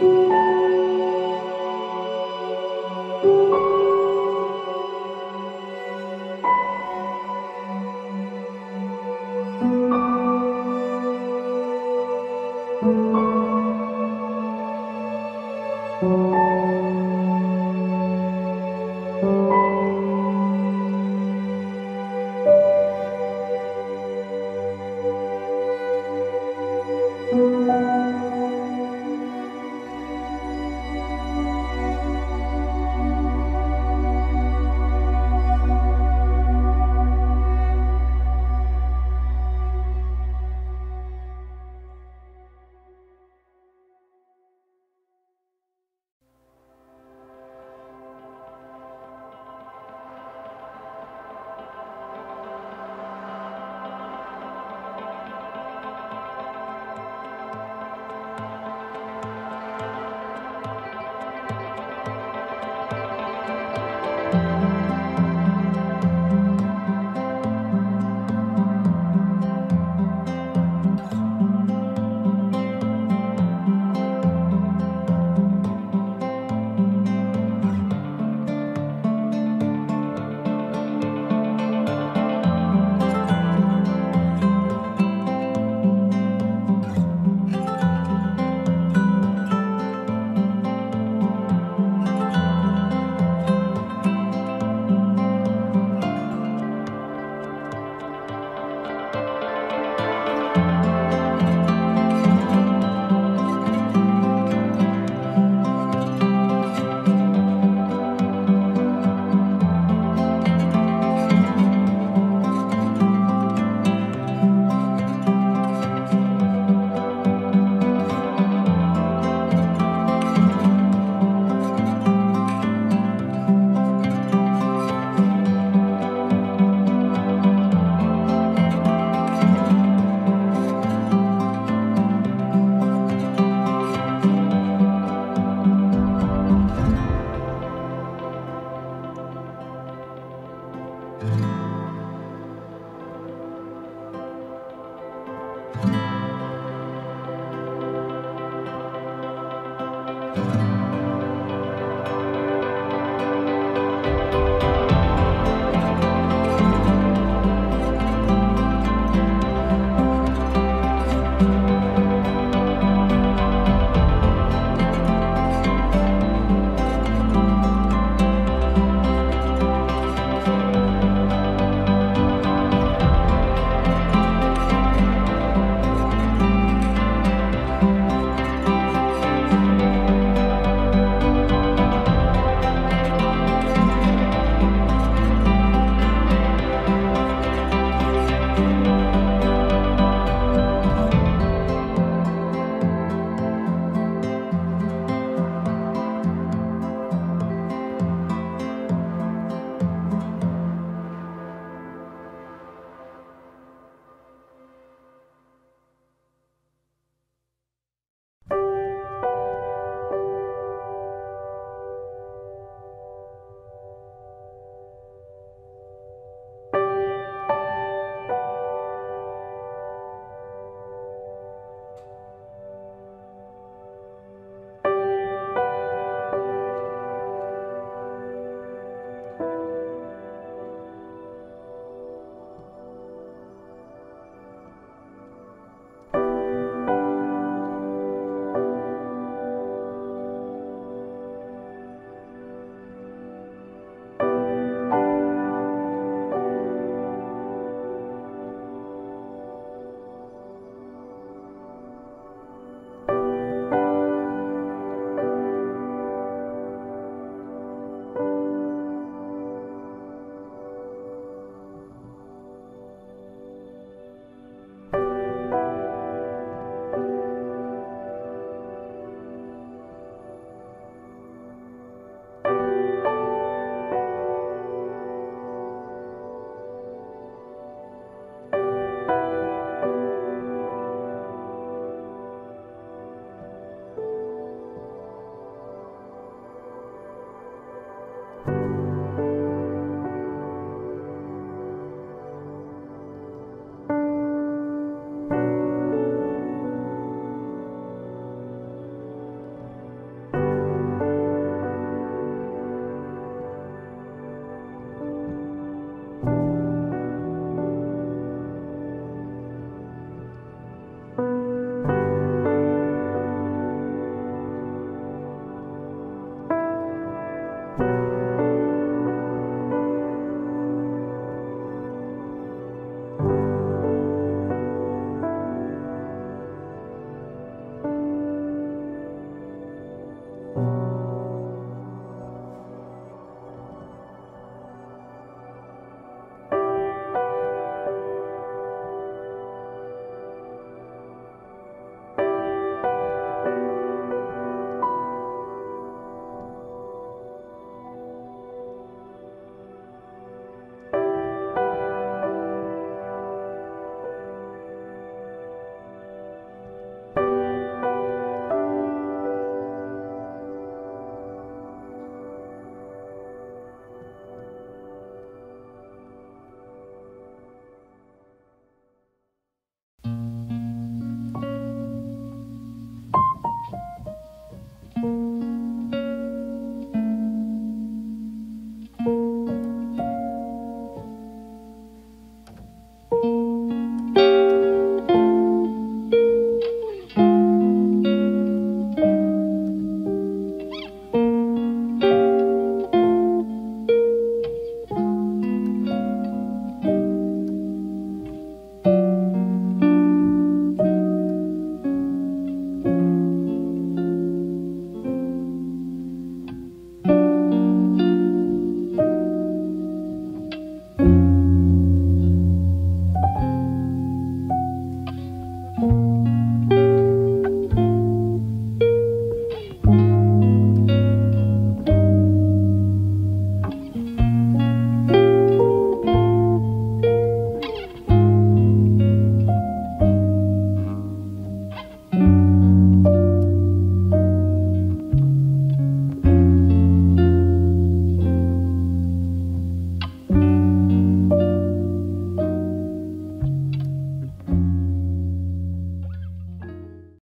You